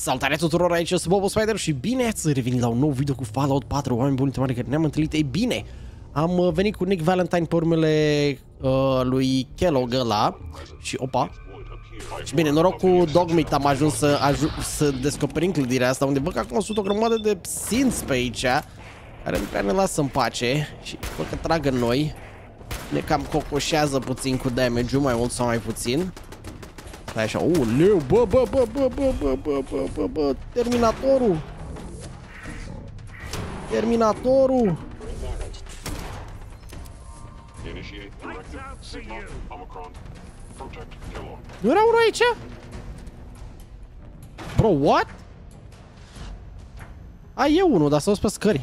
Salutare tuturor, aici sunt Bobo Spider și bine ați revenit la un nou video cu Fallout 4, oameni buni, temare că ne-am întâlnit, ei bine, am uh, venit cu Nick Valentine pe urmele uh, lui Kellogg ăla și opa, și bine, noroc cu Dogmeat am ajuns să, aju să descoperim clădirea asta unde văd că acum sunt o grămadă de synths pe aici care nu prea ne lasă în pace și văd că trag în noi, ne cam cocoșează puțin cu damage-ul, mai mult sau mai puțin. Stai așa, uh, leu, bă, bă, bă, bă, bă, bă, bă, bă, bă, bă, Terminatorul! Terminatorul! Initiate directive Sigma Omicron. Project Kilo. Nu era unul aici? Bro, what? A, e unul, dar s-a pe scări.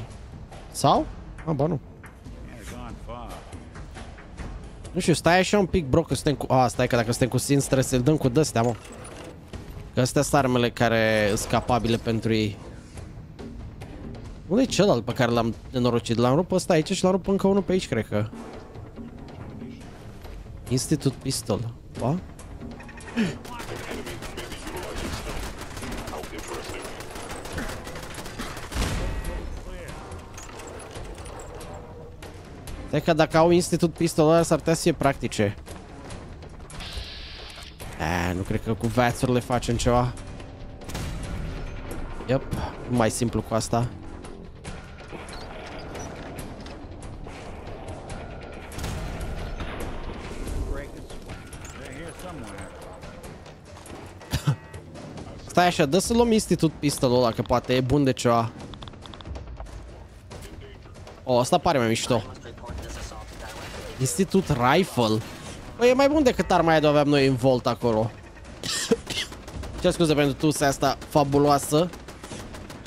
Sau? A, ba nu. Nu știu, stai așa un pic, bro, că suntem cu... A, stai că dacă suntem cu Sins trebuie să-l dăm cu dăstea, mă. Că astea sunt armele care sunt capabile pentru ei. Unde e celălalt pe care l-am nenorocit? L-am rupt pe ăsta aici și l-am rupt încă unul pe aici, cred că. Institute Pistol. Pa? Stai că dacă au Institut Pistol ăla s-ar putea să fie practice. A, nu cred că cu vațurile facem ceva. Yep, mai simplu cu asta. Stai așa, dă să luăm Institut Pistolul ăla, că poate e bun de ceva. O, asta pare mai mișto. Institut Rifle. Băi, e mai bun decât arma aia de aveam noi în Volt acolo. Ce scuze pentru tusea asta fabuloasă.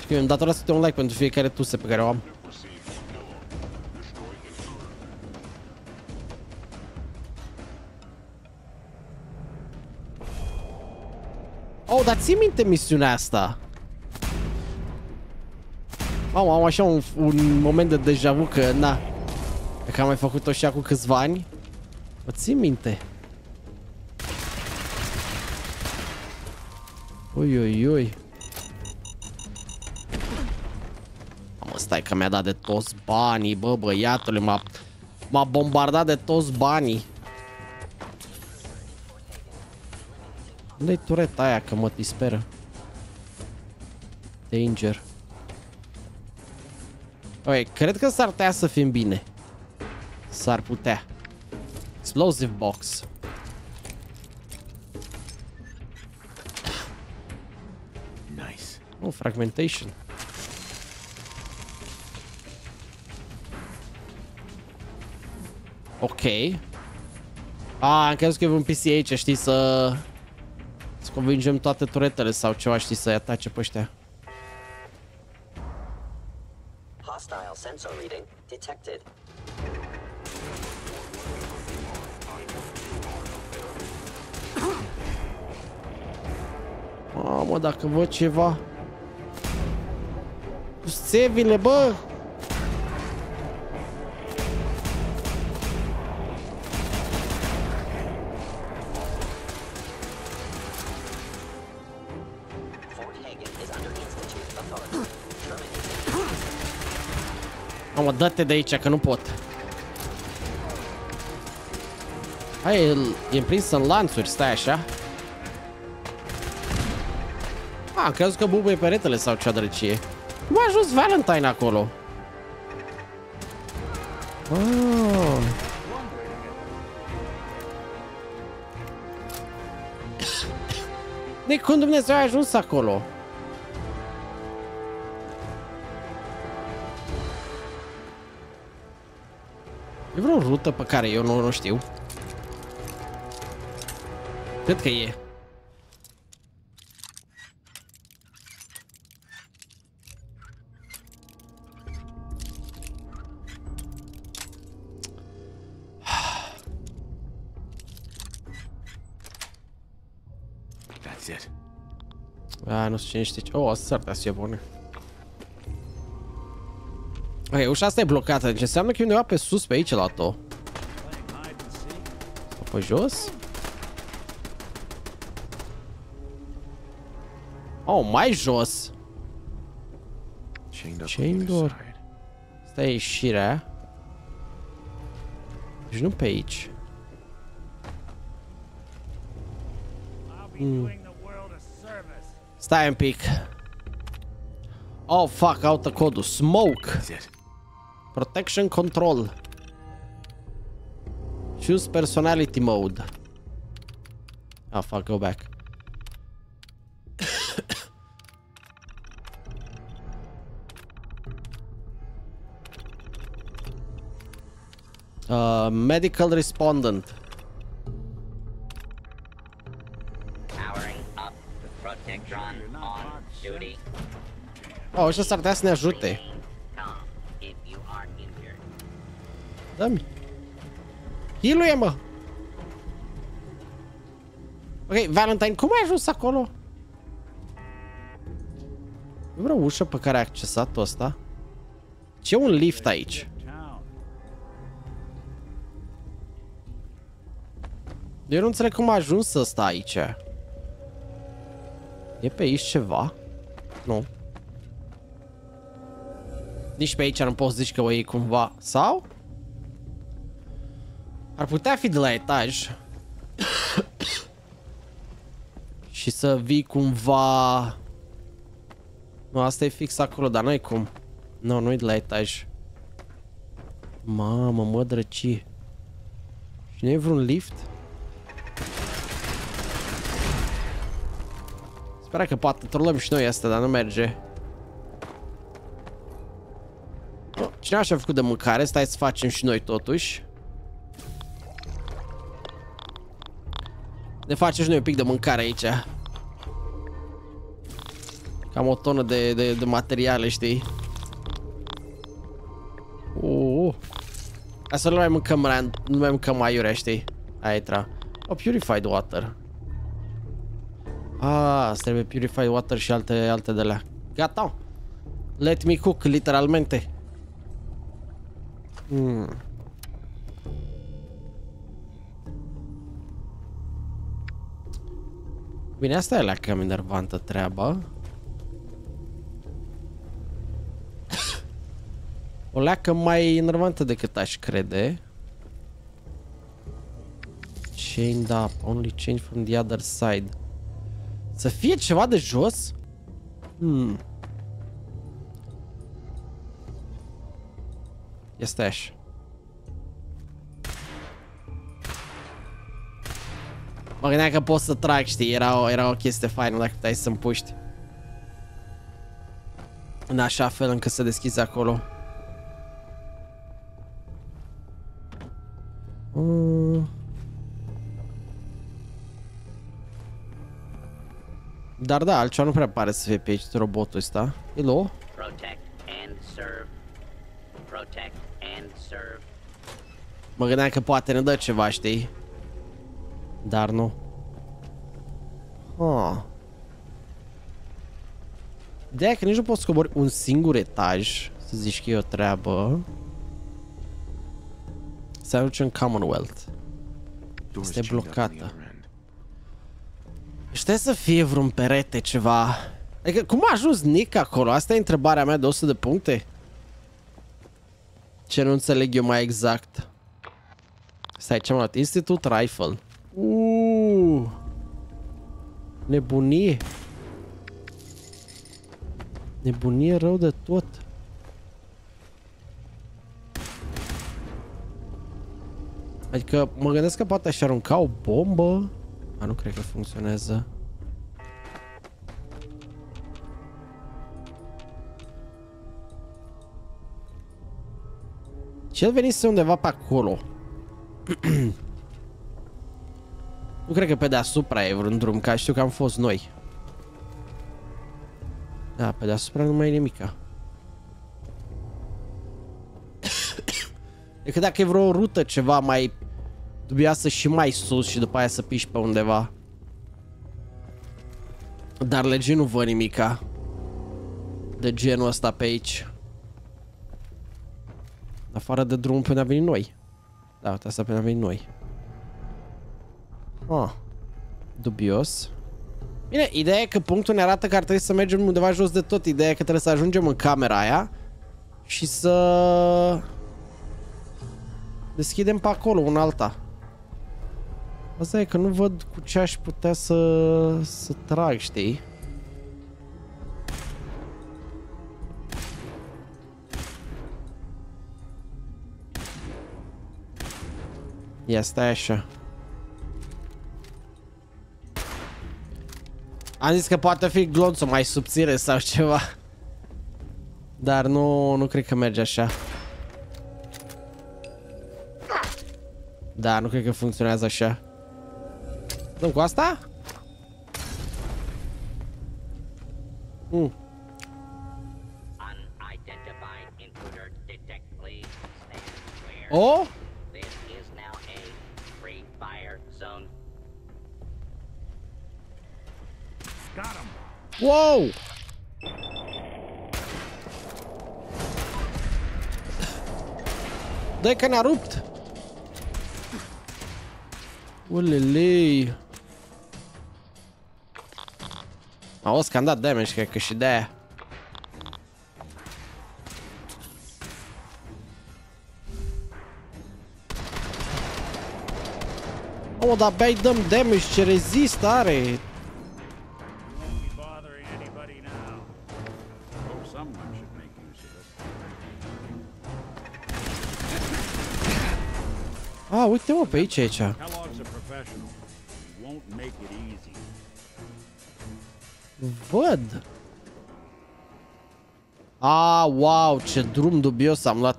Și că îmi datorați un like pentru fiecare tuse pe care o am. Oh, dar ții minte misiunea asta? Mamă, am așa un, un moment de deja vu că, na, că am mai făcut-o și acum câțiva ani. Mă țin minte. Ui, ui, ui. Mă, stai că mi-a dat de toți banii, bă, băiatule, m-a m-a bombardat de toți banii. Unde-i tureta aia, că mă disperă? Danger. Ok, cred că s-ar putea să fim bine. S-ar putea. Explosive box. Nice. Oh, fragmentation. Ok. Ah, am crezut că e un PC aici, știi, să... Să convingem toate turetele sau ceva, știi, să-i atace pe ăștia. Hostile sensor reading detected. Mamă, dacă văd ceva... Cu țevile, bă! Fort Hagen is under Institute authority. Terminating. Mamă, dă-te de aici, că nu pot. Hai, el e prins în lanțuri, stai așa. A, am crezut că bubuie peretele sau cea drăcie. Cum a ajuns Valentine acolo? Ah. De cum Dumnezeu a ajuns acolo? E vreo rută pe care eu nu, nu știu. Cred că e. 150. Oh, s-ar da bune. Ok, ușa asta e blocată, deci înseamnă că e undeva pe sus pe aici la to. Sau pe jos? Oh, mai jos! Chamber. Asta e ieșirea. Deci nu pe aici. Hmm. Stai un pic. Oh, fuck, aută codul. Smoke. Protection control. Choose personality mode. Oh, fuck, go back. uh, medical respondent. Oh, ăștia s-ar putea să ne ajute. Come if you are injured. Dă-mi. Healuie, mă! Ok, Valentine, cum ai ajuns acolo? E vreo ușă pe care ai accesat-o ăsta? Ce e un lift aici? Town. Eu nu înțeleg cum a ajuns ăsta aici. E pe aici ceva? Nu. Nici pe aici nu poți zici că o iei cumva. Sau? Ar putea fi de la etaj. Și să vii cumva... Nu, asta e fix acolo, dar n-ai cum. Nu, nu e de la etaj. Mamă, mă drăci. Și nu e vreun lift? Sper că poate trolăm și noi asta, dar nu merge. Oh, Cineva și-a făcut de mâncare, stai să facem și noi totuși. Ne facem și noi un pic de mâncare aici. Cam o tonă de, de, de materiale, știi? Uh. Hai să nu mai mâncăm, ran- nu mai mâncăm aiurea, știi? Aia e tra. O, purified water. Ah, îți trebuie purified water și alte, alte de la. Gata. Let me cook, literalmente. Hmm. Bine, asta e la cam enervantă treaba. O leacă mai enervantă decât aș crede. Chained up, only change from the other side. Să fie ceva de jos? Hmm. Este așa. Mă gândeam că pot să trag, știi, era o, era o chestie faină dacă puteai să împuști. În așa fel încât să deschizi acolo. Mm. Dar da, altceva nu prea pare să fie pe aici robotul ăsta. Hello? Protect and serve. Protect and serve. Mă gândeam că poate ne dă ceva, știi? Dar nu. Ah. de că nici nu poți scobori un singur etaj, să zici că e o treabă. Se aduce în Commonwealth. Door's Este chained up on the blocată. Other end. Știi să fie vreun perete, ceva. Adică, cum a ajuns Nick acolo? Asta e întrebarea mea de 100 de puncte. Ce nu înțeleg eu mai exact. Stai, ce am luat? Institute Rifle. Uuu. Nebunie. Nebunie rău de tot. Adică mă gândesc că poate aș arunca o bombă. A, nu cred că funcționează. Și el venise undeva pe acolo. nu cred că pe deasupra e vreun drum, ca știu că am fost noi. Da, pe deasupra nu mai e nimica. Decât dacă e vreo rută ceva mai dubioasă și mai sus și după aia să piși pe undeva. Dar lege nu văd nimica. De genul ăsta pe aici. Afară de drumul pe unde am venit noi. Da, uite asta pe unde am venit noi. Ah. Dubios. Bine, ideea e că punctul ne arată că ar trebui să mergem undeva jos de tot. Ideea e că trebuie să ajungem în camera aia și să deschidem pe acolo un alta. Asta e că nu văd cu ce aș putea să, să trag, știi? Ia stai așa. Am zis că poate fi glonțul mai subțire sau ceva. Dar nu, nu cred că merge așa. Da, nu cred că funcționează așa. Dăm cu asta? Mm. Unidentified intruder detect, please. Stand clear. Oh? This is now a free fire zone. Got him. Wow! Dă că ne-a rupt! Ulelei! Auzi că am dat damage, cred că și de-aia. Oh, dar abia dăm damage ce rezist are. Won't be bothering anybody now. Hope someone should make use of it. Ah, uite mă, pe aici, aici. Văd. Ah, wow, ce drum dubios am luat.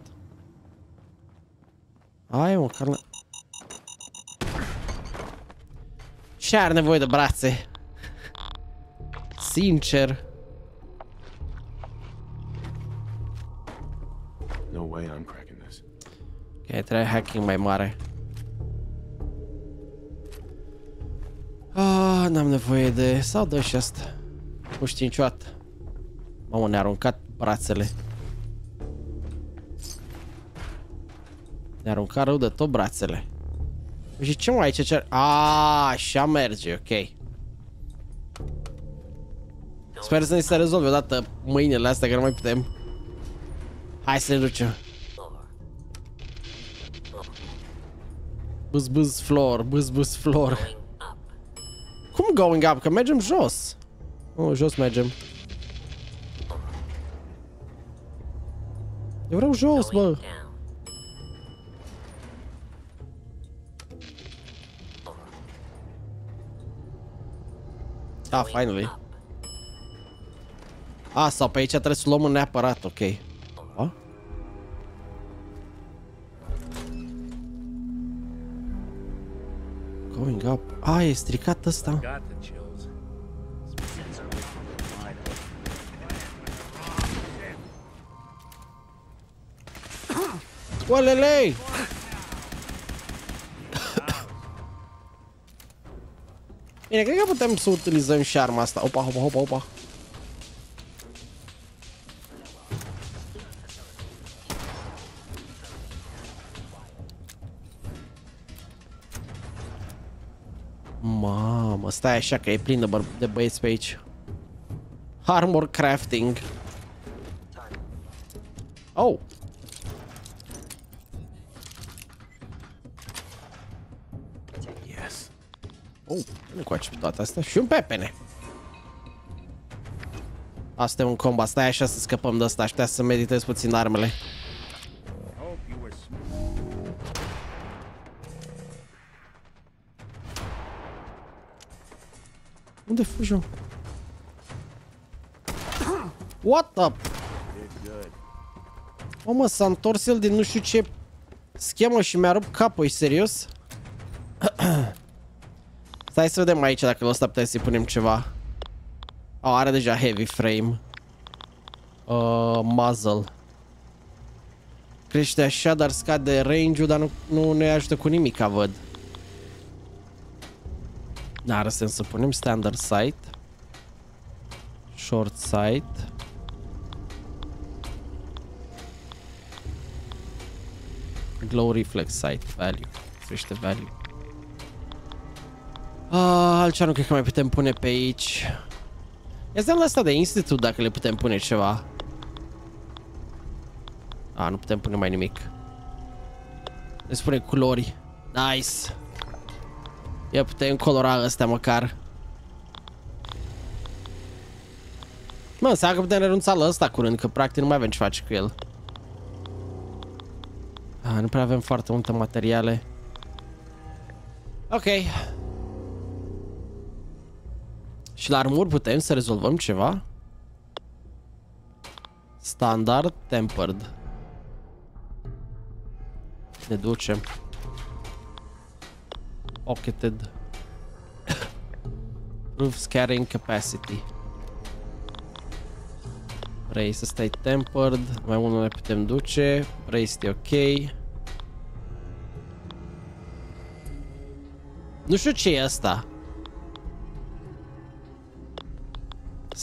Hai, mă, Carla. Ce are nevoie de brațe? Sincer. No way I'm cracking this. Ok, trebuie hacking mai mare. Ah, n-am nevoie de... Sau dă și asta. Nu știu niciodată. Mamă, ne-a aruncat brațele. Ne-a aruncat rău de tot brațele. Și ce mai aici cer? A, așa merge, ok. Sper să ne se rezolve odată mâinile astea, că nu mai putem. Hai să ne ducem. Buzz, buzz, floor, buzz, buzz, floor. Cum going up? Că mergem jos. Oh, jos mergem. Eu vreau jos, bă. Ah, finally. Ah, sau pe aici trebuie să luăm neapărat, ok. A? Going up. Ah, e stricat ăsta. Olelei! Bine, cred că putem să utilizăm și arma asta. Opa, opa, opa, opa. Mamă, stai așa că e plin de, băr- de băieți pe aici. Armor crafting. Oh. Oh, nu coace pe toate astea. Și un pepene. Asta e un combat. Stai așa să scăpăm de asta. Aștept să meditez puțin armele. Hope you were smart. Unde fugi eu? What the... Did good. O, mă, s-a întors el din nu știu ce schemă și mi-a rupt capul, e serios? Stai să vedem aici dacă la ăsta putem să-i punem ceva. Oh, are deja heavy frame. Uh, muzzle. Crește așa, dar scade range-ul, dar nu, nu ne ajută cu nimic, văd. N-are sens să punem standard sight. Short sight. Glow reflex sight value. Crește value. Ah, altceva nu cred că mai putem pune pe aici. Ia zi la asta de institut dacă le putem pune ceva. A, nu putem pune mai nimic. Ne spune culori. Nice. Ia putem colora astea măcar. Mă, înseamnă că putem renunța la ăsta curând, că practic nu mai avem ce face cu el. Ah, nu prea avem foarte multe materiale. Ok. Și la armur putem să rezolvăm ceva? Standard tempered. Ne ducem. Pocketed. Proof carrying capacity. Race ăsta e tempered. Mai mult nu ne putem duce. Race e ok. Nu știu ce e asta.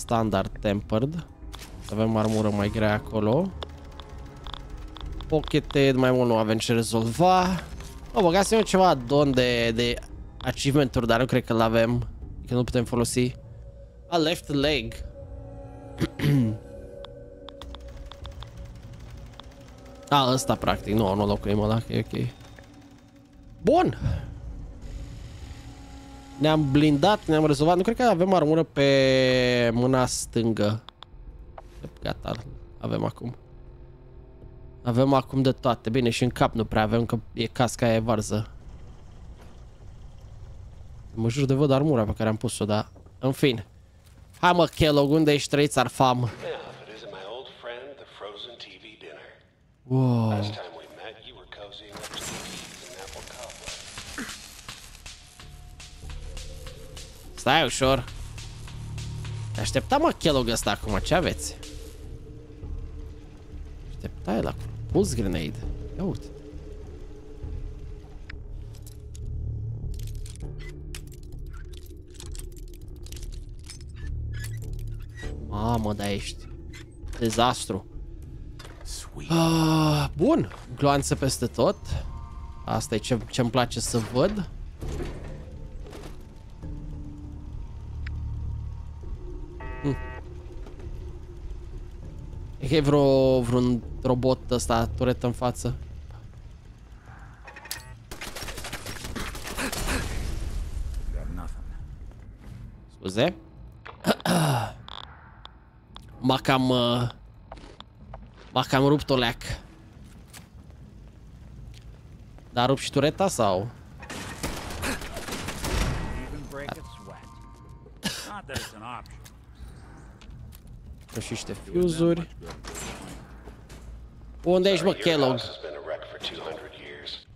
Standard tempered. Avem armură mai grea acolo. Pocketed, mai mult nu avem ce rezolva. O, băgasem eu ceva don de, de achievement-uri, dar nu cred că l-avem. Că nu putem folosi. A left leg. A, ăsta practic. Nu, nu locuim ăla, e ok. Bun. Ne-am blindat, ne-am rezolvat. Nu cred că avem armură pe mâna stângă. Gata, avem acum. Avem acum de toate. Bine, și în cap nu prea avem, că e casca aia e varză. Mă jur de văd armura pe care am pus-o, dar... În fine. Hai mă, Kellogg, unde ești trăiți arfam? Yeah, if Stai ușor. Te așteptam mă Kellogg ăsta acum, ce aveți? Așteptai la pulse grenade. Ia uite. Mamă, da ești. Dezastru. Sweet. Ah, bun, gloanțe peste tot. Asta e ce ce-mi place să văd. E că e vreo, vreun robot ăsta, turet în față. Got nothing. Scuze. M-a cam... uh, M-a cam rupt o leac. Dar rup și tureta sau? Și niște fuzuri. Unde ești, mă, Your Kellogg? house has been a wreck for 200 years.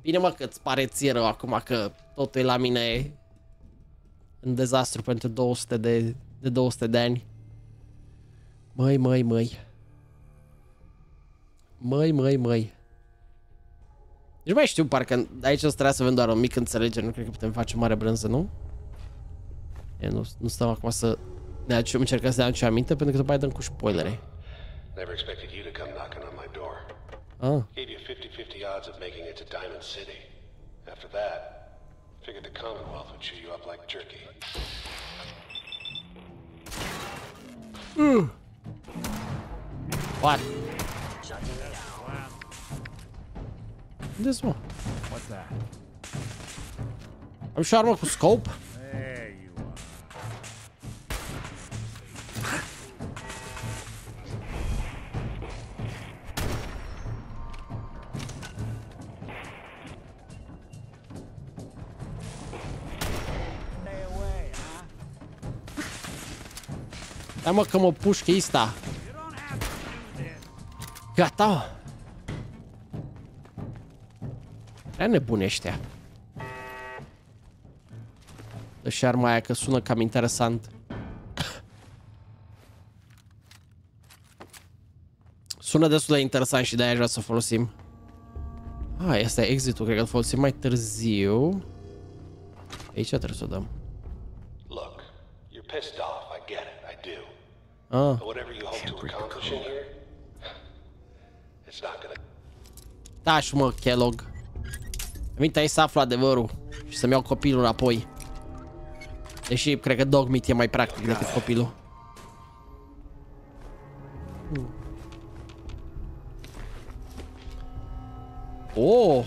Bine, mă, că-ți pare ție rău acum că totul e la mine în dezastru pentru 200 de, de 200 de ani. Măi, măi, măi. Măi, măi, măi. Nici mai știu, parcă aici o să trebuia să avem doar o mică înțelegere. Nu cred că putem face mare brânză, nu? E, nu, nu stăm acum să ne aducem, încercăm să ne aducem aminte, pentru că după aia dăm cu spoilere. Never expected you to come knocking on my door. Ah, Gave you 50-50 odds of making it to Diamond City. After that, figured the Commonwealth would chew you up like jerky. what? Shutting down. Well, Unde mă? what's that? Am și o armă cu scope? There Hai mă că mă pușcă ăsta. You don't have to do this. Gata. mă. Prea nebuni ăștia. Dă și arma aia că sună cam interesant. Sună destul de interesant și de-aia aș vrea să o folosim. Ah, este exit-ul, cred că îl folosim mai târziu. Aici trebuie să o dăm. Look, you're pissed off. I get it. I do. Ah, But whatever you hope to accomplish in here, it's not gonna. Da și mă, Kellogg. Venit aici să aflu adevărul și să-mi iau copilul înapoi. Deși cred că dog meat e mai practic decât copilul. Hmm. Oh!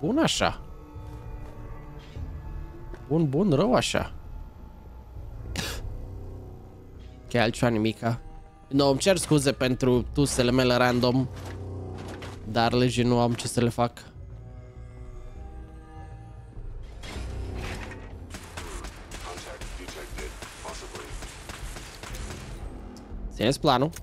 Bun așa. Bun, bun, rău așa. Că altceva nimica. Nu, îmi cer scuze pentru tusele mele random. Dar lege nu am ce să le fac. Contact detected. Possibly. Țineți planul.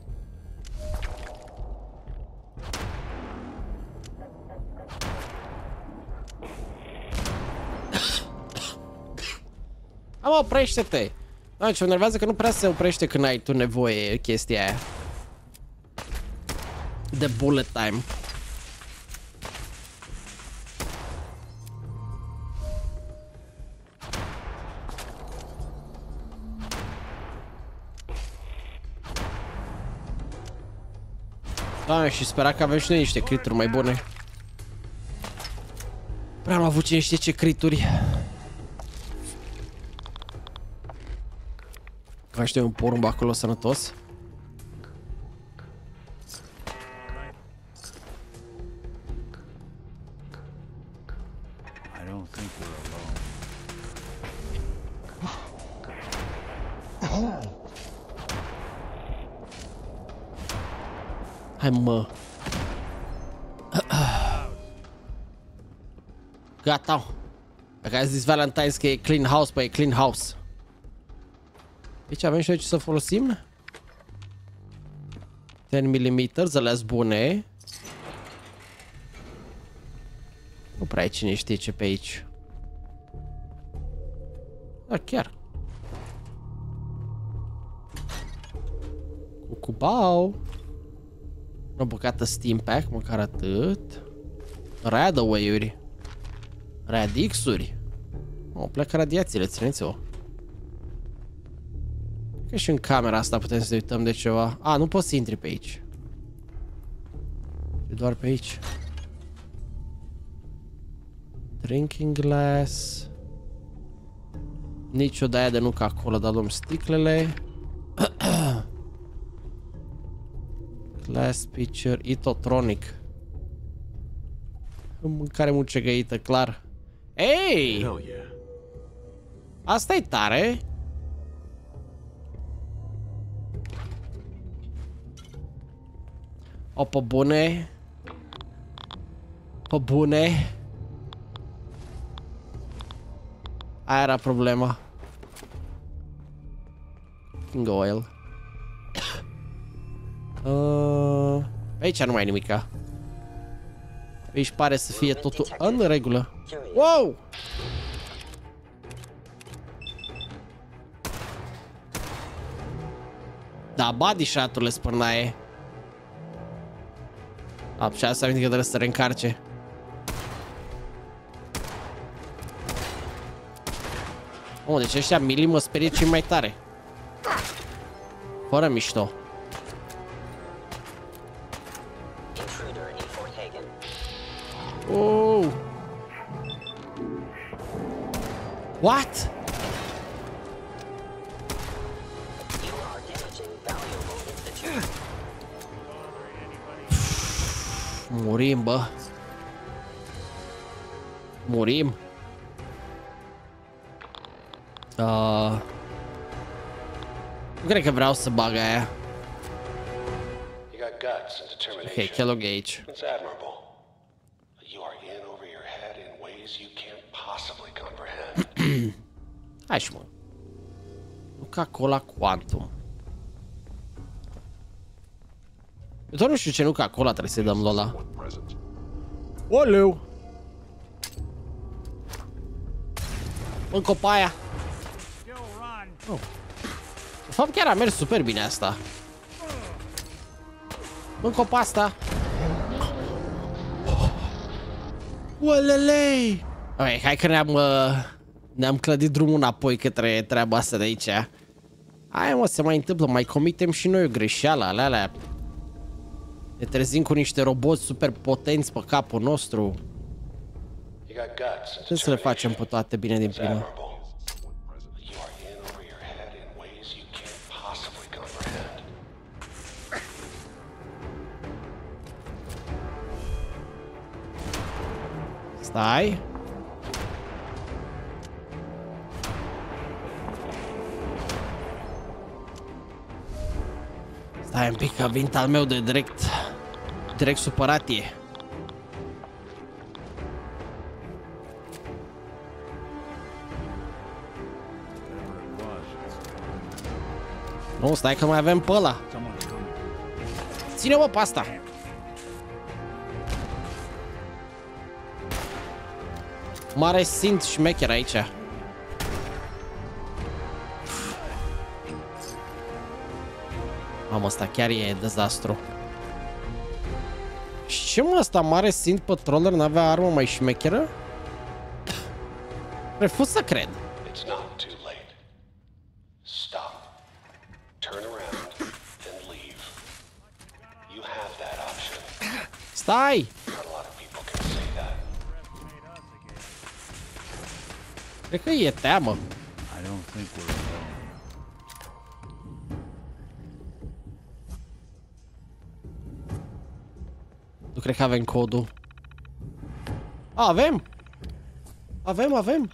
Am oprește-te! Da, ce mă nervează că nu prea se oprește când ai tu nevoie chestia aia. De bullet time. Da, și spera că avem și noi niște crituri mai bune. Prea am avut cine știe ce crituri. Mai știu un porumb acolo sănătos. I don't think we're alone. Hai mă. Gata. Dacă ai zis Valentine's că e clean house, păi e clean house. Deci avem și noi ce să folosim? 10 mm, alea bune. Nu prea ai cine știe ce pe aici. Da, chiar. Cucubau. O bucată Steam Pack, măcar atât. Radaway-uri. Radix-uri. O, pleacă radiațiile, țineți-o. Că și în camera asta putem să ne uităm de ceva. A, nu poți să intri pe aici. E doar pe aici. Drinking glass. Nici o de aia de nu ca acolo, dar luăm sticlele. Glass pitcher, Itotronic. Mâncare mucegăită, clar. Ei! Hell yeah. Asta e tare. O, pe bune. Pe bune. Aia era problema. King oil. Uh, pe aici nu mai e nimica. Aici pare să fie totul în regulă. Wow! Da, body shot-urile spărnaie. A, și asta aminte că trebuie să se reîncarce. Oh, deci ăștia mili mă sperie cei mai tare. Fără mișto. Intruder in Fort Hagen. Oh! What? Murim, bă. Murim. Uh, cred că vreau să bag aia. Ok. Kilo Gauge. It's admirable. You are in over your head in ways you can't possibly comprehend. Hai și mă. Coca-Cola Quantum. Eu tot nu știu ce Coca-Cola trebuie să-i dăm. Present. Oleu! Încă pe aia. Still run. De fapt chiar a mers super bine asta. Încă pe asta. Olelei! Ok, hai că ne-am uh, ne-am clădit drumul înapoi către treaba asta de aici. Hai mă, se mai întâmplă, mai comitem și noi o greșeală, alea, alea. Ne trezim cu niște roboți super potenți pe capul nostru. You got guts. and Trebuie să le facem pe determination. toate bine din It's prima. admirable. You are in over your head in ways you can't possibly comprehend. Stai. Stai un pic că vin al meu de direct Direct supărat e. Nu, stai că mai avem pe ăla. Ține-mă pe asta. Mare simt șmecher aici. Mamă, asta chiar e dezastru. Și ce mă, asta mare simt patroller n-avea armă mai șmecheră? Refuz să cred. It's not too late. Stop. Turn around and leave. You have that option. Stai! Not a lot of people can say that. Cred că e teamă. I don't think we're cred că avem codul. A, avem! Avem, avem!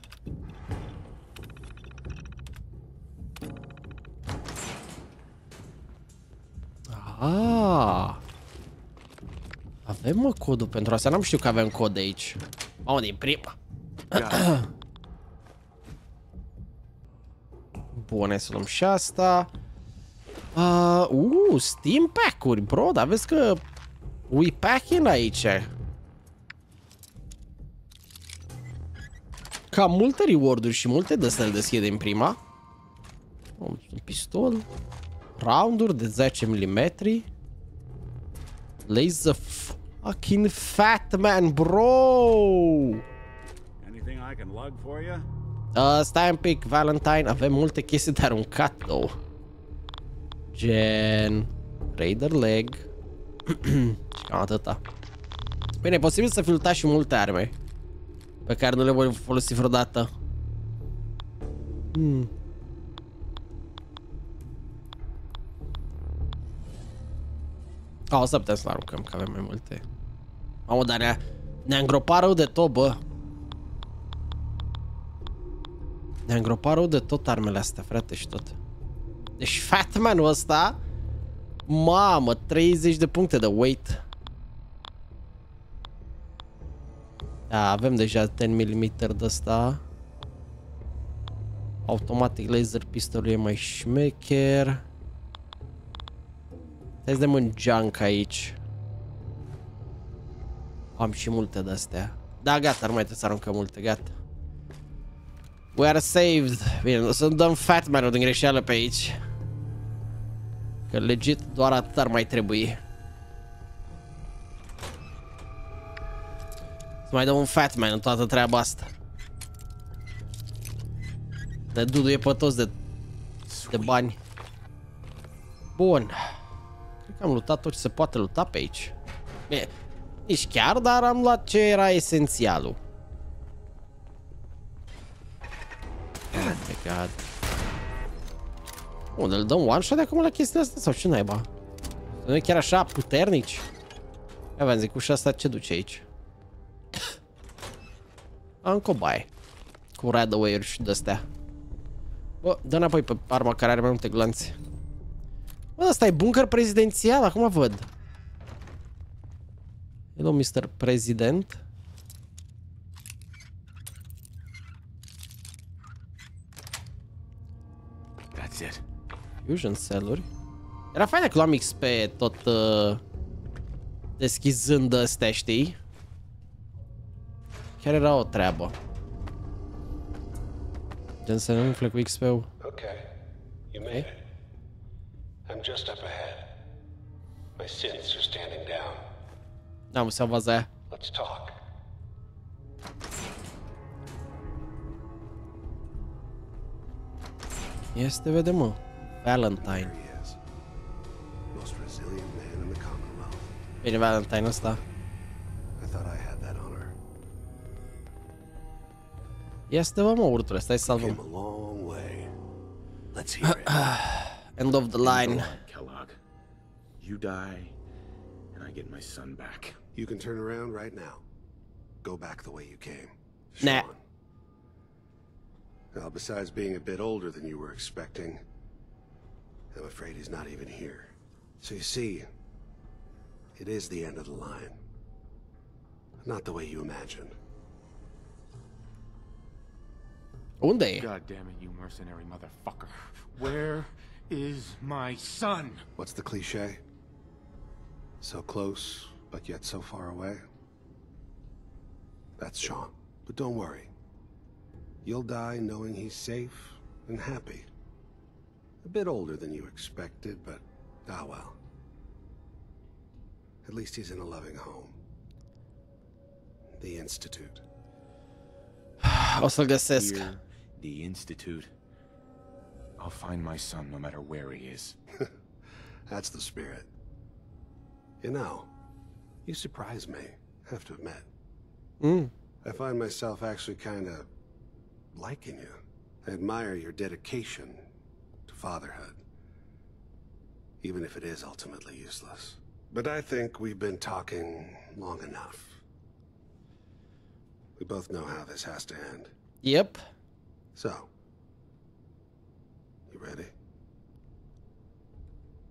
Ah. Avem mă codul pentru asta, n-am știut că avem cod de aici. Mamă, din prima. Bun, hai să luăm și asta. Uh, uh, Steam pack-uri, bro, dar vezi că We packing aici. Cam multe reward-uri și multe de să le deschide din prima. Un pistol. Rounduri de 10 mm. Laser fucking fat man, bro! Anything I can lug for you? Uh, stai un pic, Valentine, avem multe chestii de aruncat, though. Gen... Raider leg. Și cam atâta. Bine, e posibil să filtra și multe arme. Pe care nu le voi folosi vreodată. Hmm. A, o să putem să aruncăm, că avem mai multe. Mamă, dar ne-a, ne-a îngropat rău de tot, bă. Ne-a îngropat rău de tot armele astea, frate, și tot. Deci Fatman-ul ăsta... Mamă, 30 de puncte de weight. Da, avem deja 10 mm de ăsta. Automatic laser pistolul e mai șmecher. Hai să dăm în junk aici. Am și multe de astea. Da, gata, nu mai trebuie să aruncăm multe, gata. We are saved. Bine, o să dăm Fatman-ul din greșeală pe aici. Că legit doar atât ar mai trebui. Să mai dăm un Fatman în toată treaba asta. De duduie pe toți de, de bani. Bun. Cred că am lutat tot ce se poate luta pe aici. Bine, nici chiar, dar am luat ce era esențialul. Oh my god. Unde îl dăm one shot de acum la chestia asta sau ce naiba? Nu e chiar așa puternici? Ia v-am zic, ușa asta ce duce aici? Am cobaie. Cu radaway-uri și de-astea. Bă, dă înapoi pe arma care are mai multe glanțe. Bă, ăsta e bunker prezidențial, acum văd. Hello, Mr. President. That's it. Fusion cell-uri. Era fain dacă luam XP tot uh, deschizând astea, știi? Chiar era o treabă. Gen să nu umfle cu XP-ul. Okay. You made it. I'm just up ahead. My synths are standing down. N-am să vaza aia. Let's talk. Este, vede mă. Valentine. he is. Most resilient man in the Commonwealth. Bine, Valentine ăsta. I thought I had that honor. Ia să te vă mă, urtule, stai să Came salvăm. a long way. Let's hear it. End of the line. Kellogg. You die, and I get my son back. You can turn around right now. Go back the way you came. Nah. Sean. Well, besides being a bit older than you were expecting, I'm afraid he's not even here. So you see, it is the end of the line. Not the way you imagined. Unde e? God damn it, you mercenary motherfucker. Where is my son? What's the cliche? So close, but yet so far away? That's Sean. But don't worry. You'll die knowing he's safe and happy. A bit older than you expected, but ah well. At least he's in a loving home. The Institute. O să-l găsesc. Here, the Institute. I'll find my son no matter where he is. That's the spirit. You know, you surprise me, I have to admit. Mm. I find myself actually kind of liking you. I admire your dedication to fatherhood, even if it is ultimately useless. But I think we've been talking long enough. We both know how this has to end. Yep. So, you ready?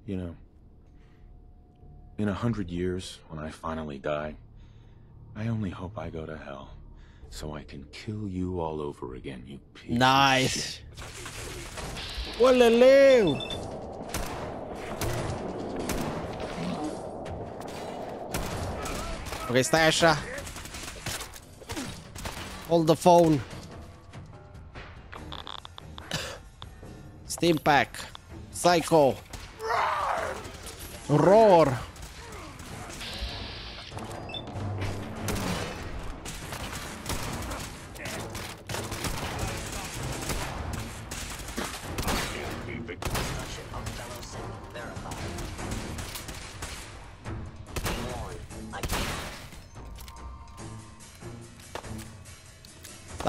You know, in a hundred years, when I finally die, I only hope I go to hell. So I can kill you all over again, you piece of Nice. Shit. Oleleu! Ok, stai așa. Hold the phone. Steam Pack. Psycho. Roar.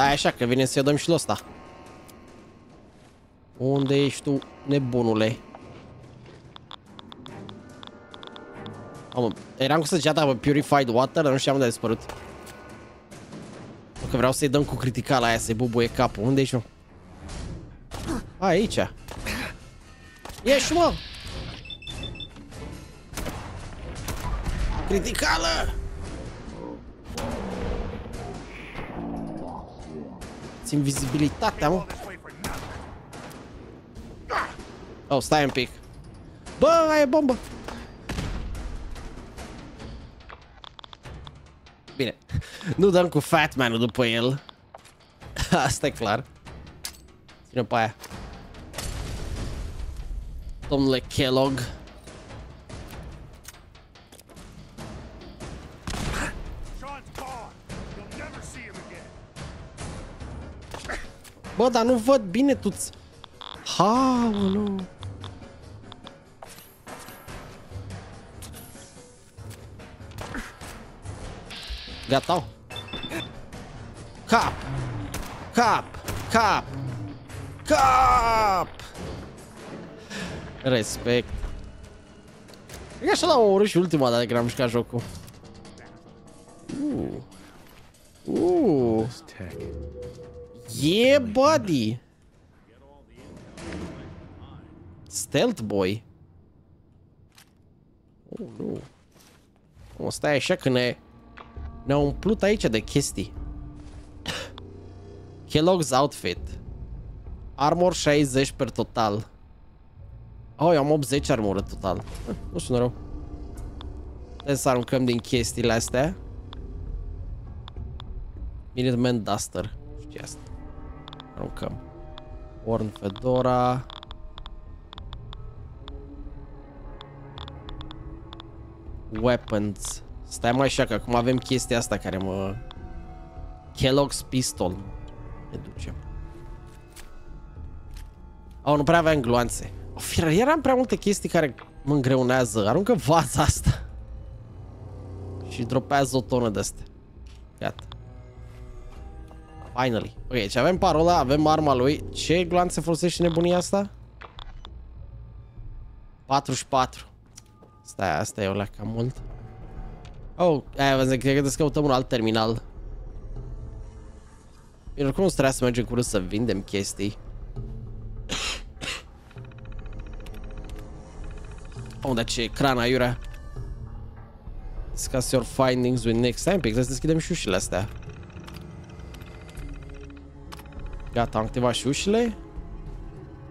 Stai așa că vine să-i dăm și l ăsta. Unde ești tu, nebunule? Mamă, eram cu săgeata pe Purified Water, dar nu știam unde a dispărut. Că vreau să-i dăm cu criticala aia, să-i bubuie capul. Unde ești, mă? A, aici. Ești, mă! Criticală! Țin vizibilitatea, mă. Oh, stai un pic. Bă, aia e bombă. Bine. Nu dăm cu Fatman-ul după el. Asta e clar. Ține pe aia. Domnule Kellogg. Bă, dar nu văd bine tu-ți... Ha, nu. Gata. Cap. Cap. Cap. Cap. Respect. E că așa l-am omorât și ultima dată când am jucat jocul. Uh. Uh. This tech. Yeah, buddy. Stealth boy. Oh, nu. O, stai așa că ne... Ne-a umplut aici de chestii. Kellogg's outfit. Armor 60 per total. Oh, eu am 80 armură total. Eh, Nu sună rău. Hai să aruncăm din chestiile astea. Minuteman Duster. Știi asta. Aruncăm. Worn Fedora. Weapons. Stai mai așa că acum avem chestia asta care mă... Kellogg's Pistol. Ne ducem. Oh, nu prea aveam gloanțe. O, fier, eram prea multe chestii care mă îngreunează. Aruncă vaza asta. Și dropează o tonă de astea. Gata. Finally. Ok, deci avem parola, avem arma lui. Ce gloanțe folosește nebunia asta? 44. Stai, asta e o leacă cam mult. Oh, aia vă zic, cred că să căutăm un alt terminal. Bine, oricum nu trebuie să mergem curând să vindem chestii. Oh, dar ce ecran aiurea. Discuss your findings with Nick. Stai un pic, trebuie să deschidem și ușile astea. Gata, am activat și ușile.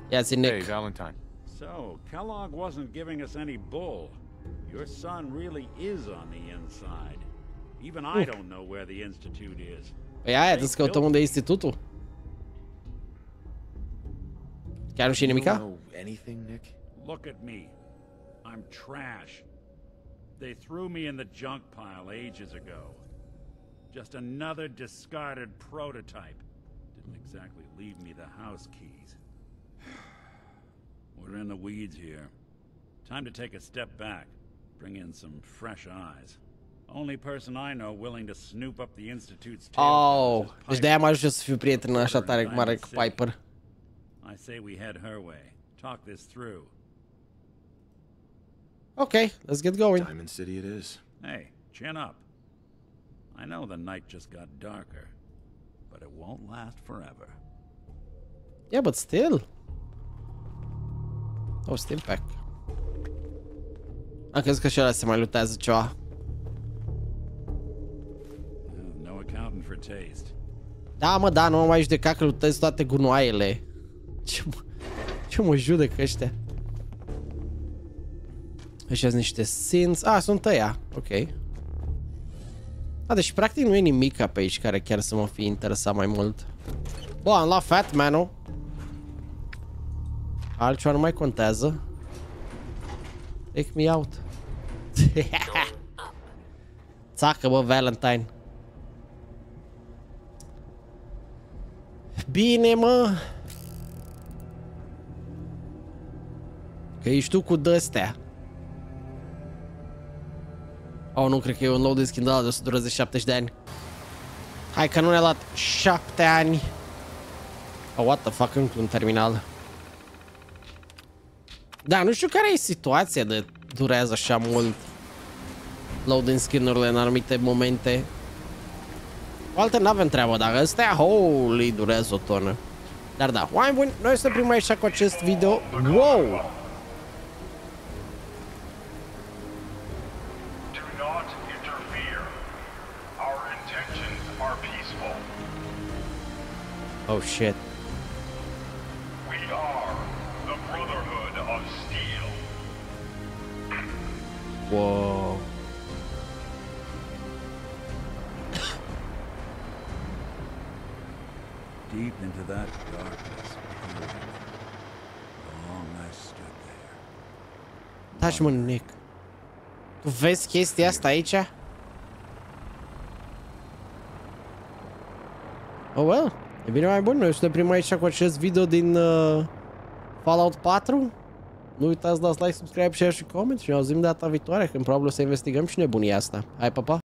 Ia zi Hey, Valentine. So, Kellogg wasn't giving us any bull. Your son really is on the inside. Even I don't know where the Institute is. Păi aia, trebuie să căutăm unde e institutul. Chiar nu știi You nimica? anything, Nick? Look at me. I'm trash. They threw me in the junk pile ages ago. Just another discarded prototype. Didn't exactly leave me the house keys. We're in the weeds here. Time to take a step back. Bring in some fresh eyes. Only person I know willing to snoop up the Institute's tail Oh, feathers is deci de-aia Piper. m-a ajuns să fiu prieten așa tare cu mare Piper. I say we head her way. Talk this through. Ok, let's get going. Diamond City it is. Hey, chin up. I know the night just got darker, but it won't last forever. Yeah, but still. Oh, still pack. Am crezut că și ăla se mai lutează ceva. Uh, No accounting for taste. Da, mă, da, nu mă mai judecat că lutez toate gunoaiele. Ce mă, ce mă judec ăștia? Ăștia sunt niște sins. Ah, sunt ăia. Ok. A, deci practic nu e nimic pe aici care chiar să mă fi interesat mai mult. Bă, am luat Fat Man-ul. Altceva nu mai contează. Take me out. Țacă, bă, Valentine. Bine, mă. Că ești tu cu dăstea. Oh, nu, cred că e un load de skin de ăla de 100 dureze 70 de ani. Hai că nu ne-a luat 7 ani. Oh, what the fuck, încă un terminal. Da, nu știu care e situația de durează așa mult loading skin-urile în anumite momente. Cu alte n-avem treabă, dar ăstea, holy, durează o tonă. Dar da, oameni buni, noi suntem primul aici cu acest video. Wow! Oh shit. We are the Brotherhood of Steel. Wow. Deep into that darkness, peering. Long I stood there. Taci mă, Nick. Tu vezi chestia asta aici? Oh well. E bine mai bun, noi suntem primul aici cu acest video din uh, Fallout 4. Nu uitați, dați like, subscribe, share și comment și ne auzim data viitoare când probabil o să investigăm și nebunia asta. Hai, pa, pa!